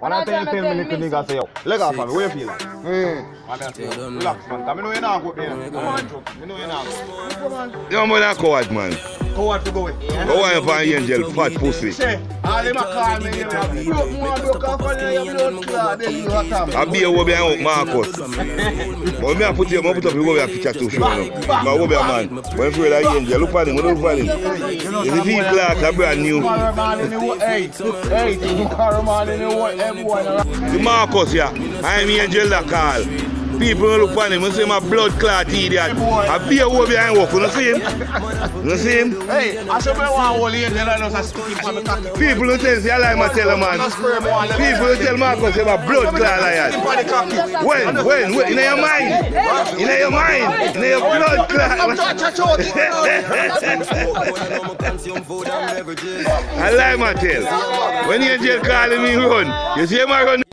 And I tell you, tell me, little nigga, say, yo, leg off of me, what you feel like? Hmm. And I say, yo, relax, man, because I know you're not good there. Come on, Chuck, I know you're not good. Come on. You man a coward, man. Coward to go with. Go on for angel, fat pussy. Say, all them a call me, you know, broke more broke off on your blood clot, then you hot up. I be a wobe and Marcus. But me a put you, me put up the wobe a picture too, sure. My wobe a man. When you feel like angel, look at him, look at him. Is it Steve Clark, a brand new? Tomorrow morning, you want- hey, hey, tomorrow morning, you want everyone around. The Marcus, yeah. I'm angel that call. People look at him and say my blood clot idiot. I be a wobe and walk, you know see him? You know see him? Hey, I should be one whole angel and just stick him on the cocky. People who tell say I like my tell man. People who tell Marcus say my blood clot like Stick him on the that. cocky. When, when, when? In your mind. In your mind. In your blood clot. trying to touch I like my tell. When angel calling me run, you see him I run